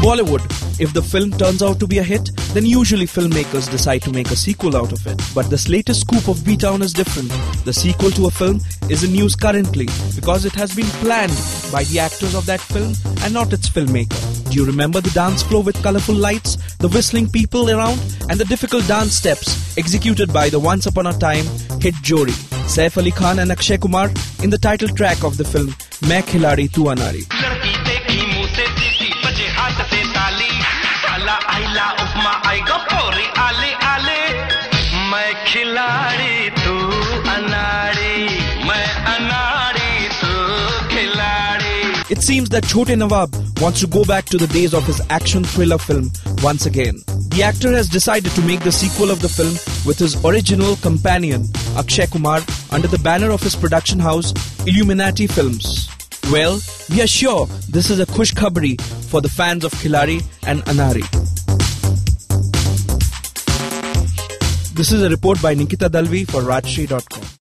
Bollywood, if the film turns out to be a hit, then usually filmmakers decide to make a sequel out of it. But this latest scoop of B-Town is different. The sequel to a film is in news currently because it has been planned by the actors of that film and not its filmmaker. Do you remember the dance floor with colorful lights, the whistling people around, and the difficult dance steps executed by the once upon a time hit Jodi, Saif Ali Khan and Akshay Kumar in the title track of the film Main Khiladi Tu Anari? खिलाड़ी तू अनाड़ी मैं अनाड़ी तू खिलाड़ी It seems that Chote Nawab wants to go back to the days of his action thriller film once again. The actor has decided to make the sequel of the film with his original companion Akshay Kumar under the banner of his production house Illuminati Films. Well, we are sure this is a khush kabri for the fans of Khiladi and Anari. This is a report by Nikita Dalvi for Rajshri.com.